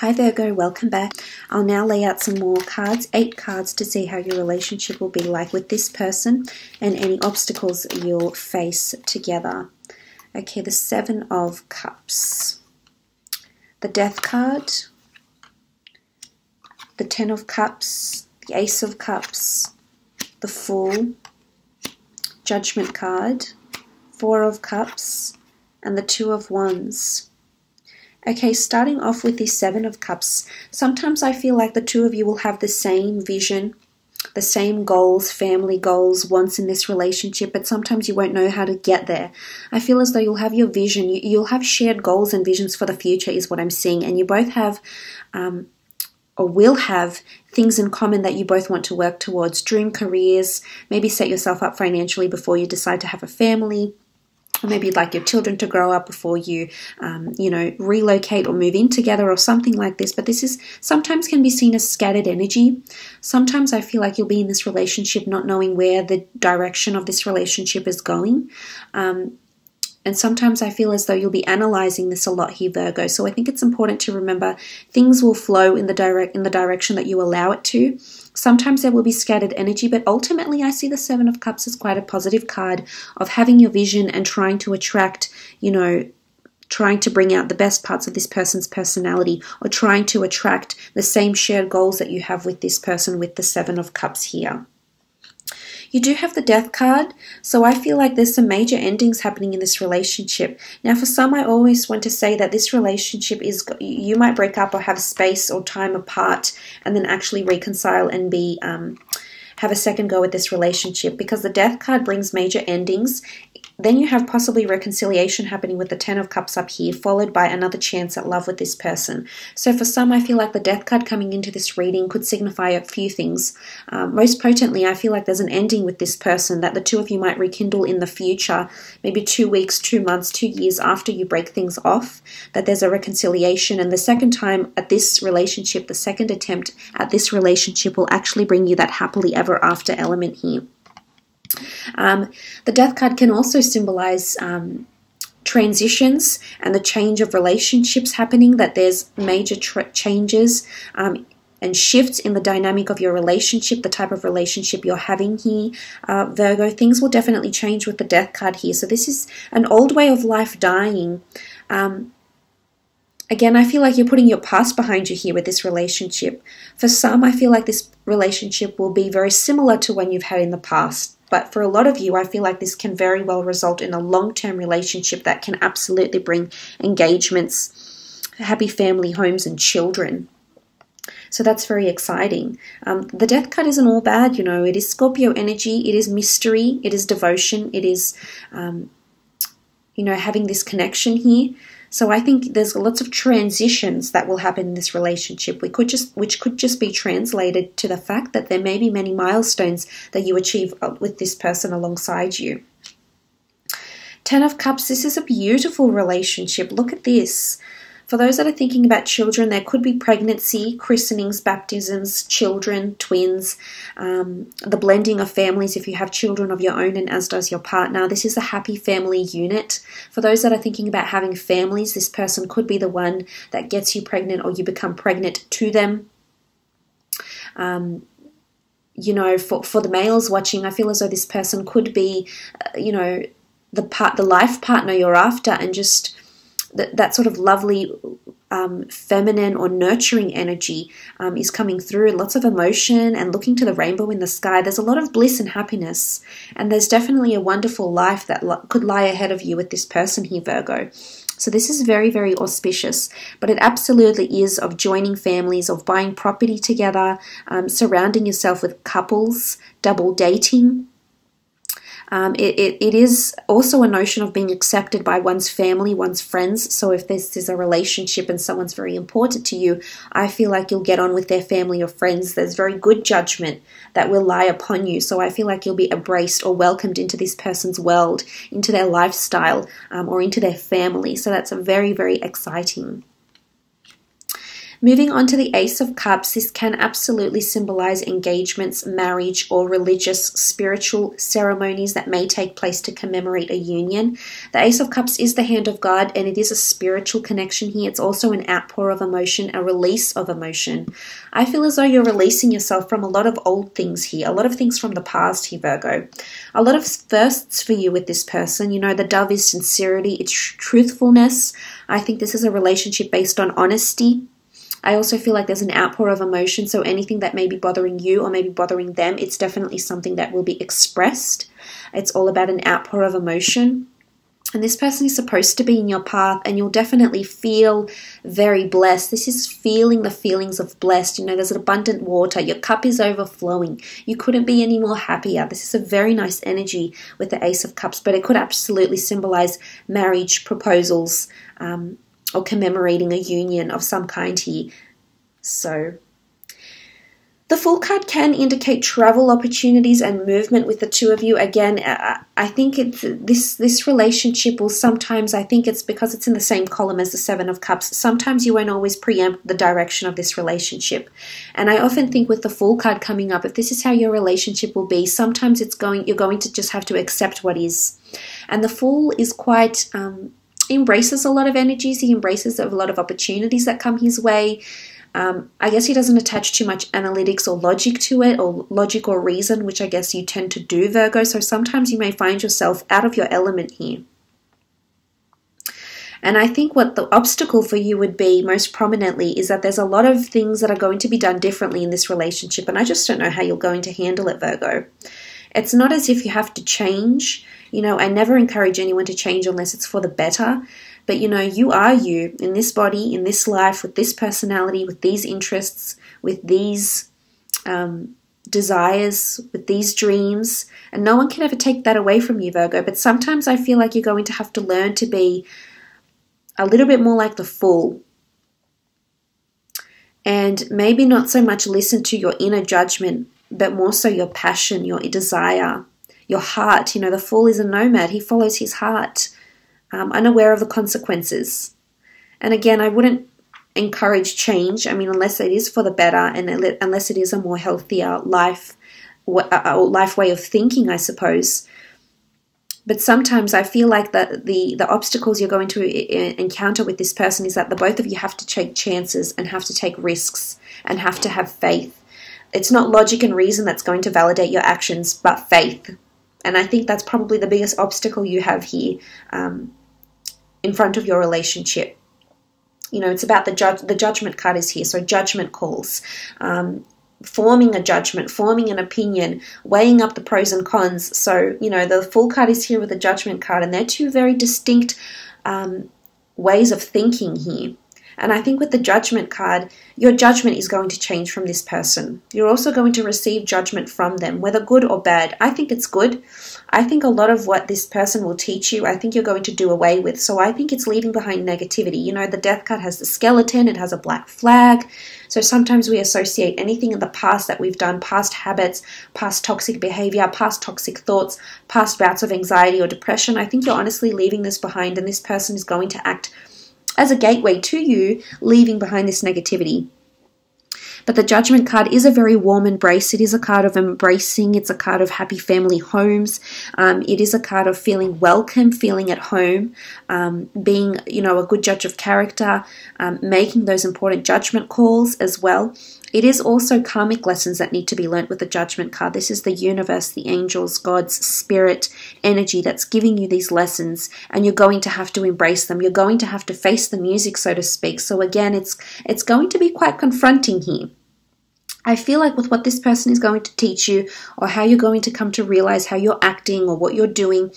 Hi Virgo, welcome back. I'll now lay out some more cards, eight cards to see how your relationship will be like with this person and any obstacles you'll face together. Okay, the Seven of Cups, the Death card, the Ten of Cups, the Ace of Cups, the Fool, Judgment card, Four of Cups, and the Two of Wands. Okay, starting off with the Seven of Cups, sometimes I feel like the two of you will have the same vision, the same goals, family goals, wants in this relationship, but sometimes you won't know how to get there. I feel as though you'll have your vision, you'll have shared goals and visions for the future, is what I'm seeing, and you both have. Um, or will have things in common that you both want to work towards dream careers, maybe set yourself up financially before you decide to have a family, maybe you'd like your children to grow up before you, um, you know, relocate or move in together or something like this. But this is sometimes can be seen as scattered energy. Sometimes I feel like you'll be in this relationship not knowing where the direction of this relationship is going. Um, and sometimes I feel as though you'll be analyzing this a lot here, Virgo. So I think it's important to remember things will flow in the direct in the direction that you allow it to. Sometimes there will be scattered energy, but ultimately I see the Seven of Cups as quite a positive card of having your vision and trying to attract, you know, trying to bring out the best parts of this person's personality or trying to attract the same shared goals that you have with this person with the Seven of Cups here. You do have the death card, so I feel like there's some major endings happening in this relationship. Now, for some, I always want to say that this relationship is, you might break up or have space or time apart and then actually reconcile and be, um, have a second go at this relationship because the death card brings major endings then you have possibly reconciliation happening with the Ten of Cups up here, followed by another chance at love with this person. So for some, I feel like the Death card coming into this reading could signify a few things. Um, most potently, I feel like there's an ending with this person that the two of you might rekindle in the future, maybe two weeks, two months, two years after you break things off, that there's a reconciliation. And the second time at this relationship, the second attempt at this relationship will actually bring you that happily ever after element here. Um, the death card can also symbolize um, transitions and the change of relationships happening, that there's major changes um, and shifts in the dynamic of your relationship, the type of relationship you're having here. Uh, Virgo, things will definitely change with the death card here. So, this is an old way of life dying. Um, again, I feel like you're putting your past behind you here with this relationship. For some, I feel like this relationship will be very similar to one you've had in the past. But for a lot of you, I feel like this can very well result in a long term relationship that can absolutely bring engagements, happy family homes, and children. So that's very exciting. Um, the death card isn't all bad, you know. It is Scorpio energy, it is mystery, it is devotion, it is, um, you know, having this connection here. So I think there's lots of transitions that will happen in this relationship. We could just, which could just be translated to the fact that there may be many milestones that you achieve uh, with this person alongside you. Ten of Cups, this is a beautiful relationship. Look at this. For those that are thinking about children, there could be pregnancy, christenings, baptisms, children, twins, um, the blending of families if you have children of your own and as does your partner. This is a happy family unit. For those that are thinking about having families, this person could be the one that gets you pregnant or you become pregnant to them. Um, you know, for, for the males watching, I feel as though this person could be, uh, you know, the part, the life partner you're after, and just that, that sort of lovely um, feminine or nurturing energy um, is coming through. Lots of emotion and looking to the rainbow in the sky. There's a lot of bliss and happiness, and there's definitely a wonderful life that lo- could lie ahead of you with this person here, Virgo. So this is very, very auspicious, but it absolutely is of joining families, of buying property together, um, surrounding yourself with couples, double dating, um, it, it, it is also a notion of being accepted by one's family, one's friends. So if this is a relationship and someone's very important to you, I feel like you'll get on with their family or friends. There's very good judgment that will lie upon you. So I feel like you'll be embraced or welcomed into this person's world, into their lifestyle, um, or into their family. So that's a very, very exciting. Moving on to the Ace of Cups, this can absolutely symbolize engagements, marriage, or religious, spiritual ceremonies that may take place to commemorate a union. The Ace of Cups is the hand of God and it is a spiritual connection here. It's also an outpour of emotion, a release of emotion. I feel as though you're releasing yourself from a lot of old things here, a lot of things from the past here, Virgo. A lot of firsts for you with this person. You know, the dove is sincerity, it's truthfulness. I think this is a relationship based on honesty I also feel like there's an outpour of emotion, so anything that may be bothering you or maybe bothering them, it's definitely something that will be expressed. It's all about an outpour of emotion. And this person is supposed to be in your path, and you'll definitely feel very blessed. This is feeling the feelings of blessed. You know, there's abundant water, your cup is overflowing. You couldn't be any more happier. This is a very nice energy with the Ace of Cups, but it could absolutely symbolize marriage, proposals, um, or commemorating a union of some kind here. So, the fool card can indicate travel opportunities and movement with the two of you. Again, I think it's this this relationship will sometimes. I think it's because it's in the same column as the Seven of Cups. Sometimes you won't always preempt the direction of this relationship, and I often think with the fool card coming up, if this is how your relationship will be, sometimes it's going. You're going to just have to accept what is, and the fool is quite. Um, embraces a lot of energies. He embraces a lot of opportunities that come his way. Um, I guess he doesn't attach too much analytics or logic to it, or logic or reason, which I guess you tend to do, Virgo. So sometimes you may find yourself out of your element here. And I think what the obstacle for you would be most prominently is that there's a lot of things that are going to be done differently in this relationship, and I just don't know how you're going to handle it, Virgo. It's not as if you have to change. You know, I never encourage anyone to change unless it's for the better. But you know, you are you in this body, in this life, with this personality, with these interests, with these um, desires, with these dreams. And no one can ever take that away from you, Virgo. But sometimes I feel like you're going to have to learn to be a little bit more like the fool. And maybe not so much listen to your inner judgment, but more so your passion, your desire, your heart. You know, the fool is a nomad, he follows his heart, um, unaware of the consequences. And again, I wouldn't encourage change. I mean, unless it is for the better and unless it is a more healthier life, life way of thinking, I suppose. But sometimes I feel like the, the obstacles you're going to encounter with this person is that the both of you have to take chances and have to take risks and have to have faith it's not logic and reason that's going to validate your actions, but faith. And I think that's probably the biggest obstacle you have here um, in front of your relationship. You know, it's about the judge. The judgment card is here, so judgment calls. Um, forming a judgment, forming an opinion, weighing up the pros and cons. So, you know, the fool card is here with the judgment card, and they're two very distinct um, ways of thinking here. And I think with the judgment card, your judgment is going to change from this person. You're also going to receive judgment from them, whether good or bad. I think it's good. I think a lot of what this person will teach you, I think you're going to do away with. So I think it's leaving behind negativity. You know, the death card has the skeleton, it has a black flag. So sometimes we associate anything in the past that we've done, past habits, past toxic behavior, past toxic thoughts, past bouts of anxiety or depression. I think you're honestly leaving this behind, and this person is going to act as a gateway to you, leaving behind this negativity. But the judgment card is a very warm embrace. It is a card of embracing. It's a card of happy family homes. Um, it is a card of feeling welcome, feeling at home, um, being, you know, a good judge of character, um, making those important judgment calls as well. It is also karmic lessons that need to be learnt with the judgment card. This is the universe, the angels, God's spirit energy that's giving you these lessons and you're going to have to embrace them. You're going to have to face the music so to speak. So again, it's it's going to be quite confronting here. I feel like with what this person is going to teach you or how you're going to come to realize how you're acting or what you're doing,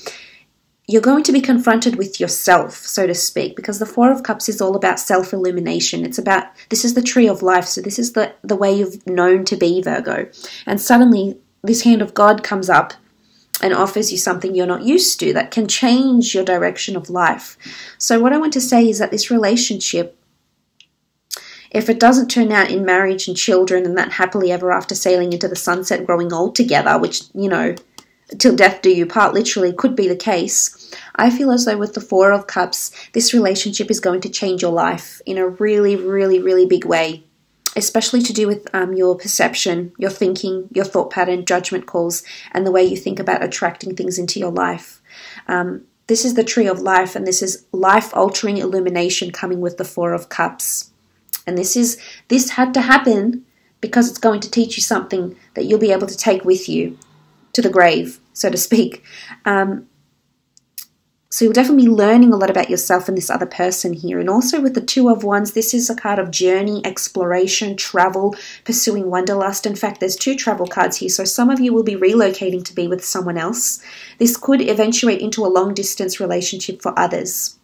you're going to be confronted with yourself, so to speak, because the Four of Cups is all about self illumination. It's about this is the tree of life, so this is the, the way you've known to be, Virgo. And suddenly, this hand of God comes up and offers you something you're not used to that can change your direction of life. So, what I want to say is that this relationship, if it doesn't turn out in marriage and children and that happily ever after sailing into the sunset, growing old together, which, you know, till death do you part literally could be the case. I feel as though with the Four of Cups, this relationship is going to change your life in a really, really, really big way, especially to do with um, your perception, your thinking, your thought pattern, judgment calls, and the way you think about attracting things into your life. Um, this is the tree of life, and this is life altering illumination coming with the Four of Cups. And this is this had to happen because it's going to teach you something that you'll be able to take with you to the grave, so to speak. Um, so you'll definitely be learning a lot about yourself and this other person here. And also with the Two of Wands, this is a card of journey, exploration, travel, pursuing wanderlust. In fact, there's two travel cards here. So some of you will be relocating to be with someone else. This could eventuate into a long distance relationship for others.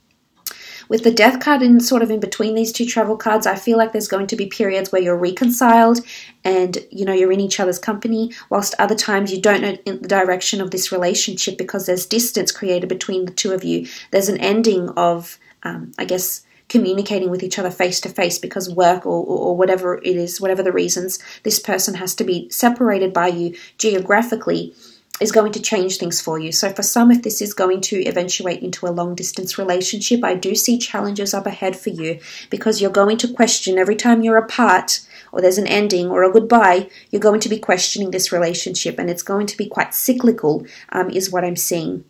With the death card in sort of in between these two travel cards, I feel like there's going to be periods where you're reconciled and you know you're in each other's company, whilst other times you don't know the direction of this relationship because there's distance created between the two of you. There's an ending of, um, I guess, communicating with each other face to face because work or, or, whatever it is, whatever the reasons, this person has to be separated by you geographically is going to change things for you. So, for some, if this is going to eventuate into a long distance relationship, I do see challenges up ahead for you because you're going to question every time you're apart or there's an ending or a goodbye, you're going to be questioning this relationship and it's going to be quite cyclical, um, is what I'm seeing.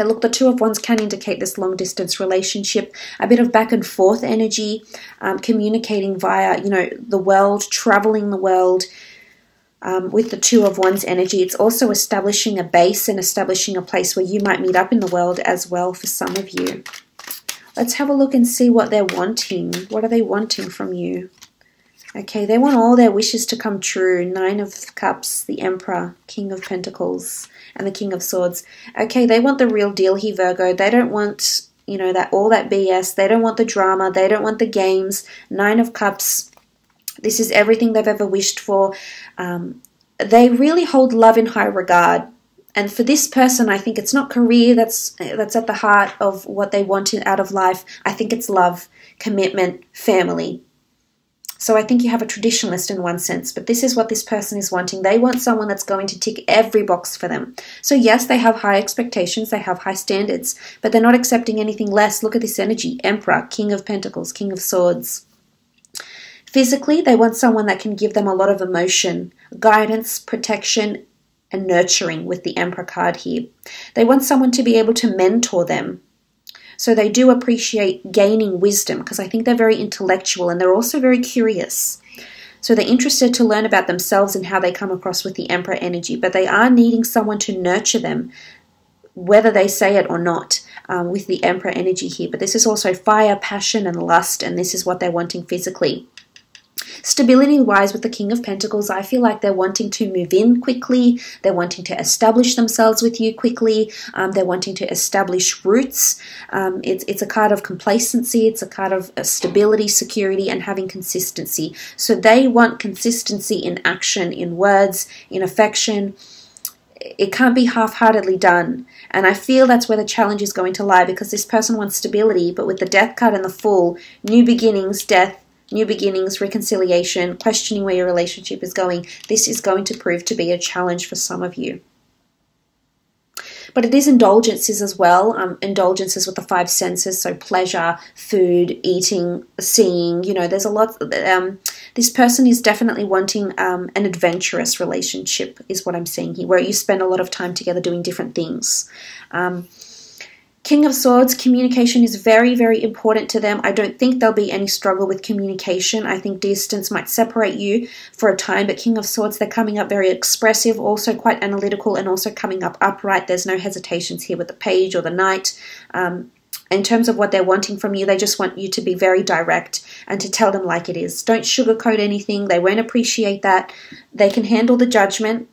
But look, the Two of Wands can indicate this long distance relationship, a bit of back and forth energy, um, communicating via, you know, the world, traveling the world, um, with the Two of Wands energy, it's also establishing a base and establishing a place where you might meet up in the world as well for some of you. Let's have a look and see what they're wanting. What are they wanting from you? Okay, they want all their wishes to come true. Nine of Cups, the Emperor, King of Pentacles, and the King of Swords. Okay, they want the real deal here, Virgo. They don't want, you know, that all that BS. They don't want the drama. They don't want the games. Nine of Cups, this is everything they've ever wished for. Um, they really hold love in high regard. And for this person, I think it's not career that's that's at the heart of what they want out of life. I think it's love, commitment, family. So I think you have a traditionalist in one sense, but this is what this person is wanting. They want someone that's going to tick every box for them. So yes, they have high expectations, they have high standards, but they're not accepting anything less. Look at this energy. Emperor, King of Pentacles, King of Swords. Physically, they want someone that can give them a lot of emotion, guidance, protection, and nurturing with the Emperor card here. They want someone to be able to mentor them. So they do appreciate gaining wisdom because I think they're very intellectual and they're also very curious. So they're interested to learn about themselves and how they come across with the Emperor energy, but they are needing someone to nurture them, whether they say it or not, um, with the Emperor energy here. But this is also fire, passion, and lust, and this is what they're wanting physically. Stability wise, with the King of Pentacles, I feel like they're wanting to move in quickly, they're wanting to establish themselves with you quickly, um, they're wanting to establish roots. Um, it's, it's a card of complacency, it's a card of uh, stability, security, and having consistency. So they want consistency in action, in words, in affection it can't be half heartedly done. And I feel that's where the challenge is going to lie because this person wants stability, but with the death card and the fool, new beginnings, death, new beginnings, reconciliation, questioning where your relationship is going, this is going to prove to be a challenge for some of you. But it is indulgences as well. Um, indulgences with the five senses, so pleasure, food, eating, seeing. You know, there's a lot. Um, this person is definitely wanting um, an adventurous relationship, is what I'm seeing here, where you spend a lot of time together doing different things. King of Swords, communication is very, very important to them. I don't think there'll be any struggle with communication. I think distance might separate you for a time, but King of Swords, they're coming up very expressive, also quite analytical, and also coming up upright. There's no hesitations here with the page or the knight. Um, in terms of what they're wanting from you, they just want you to be very direct and to tell them like it is. Don't sugarcoat anything. They won't appreciate that. They can handle the judgment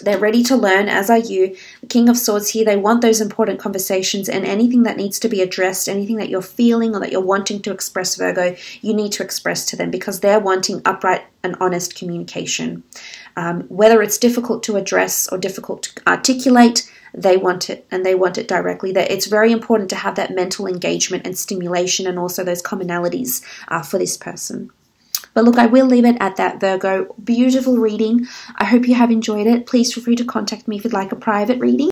they're ready to learn, as are you. The King of Swords here, they want those important conversations and anything that needs to be addressed, anything that you're feeling or that you're wanting to express, Virgo, you need to express to them because they're wanting upright and honest communication. Um, whether it's difficult to address or difficult to articulate, they want it and they want it directly. That it's very important to have that mental engagement and stimulation and also those commonalities uh, for this person. But look, I will leave it at that, Virgo. Beautiful reading. I hope you have enjoyed it. Please feel free to contact me if you'd like a private reading.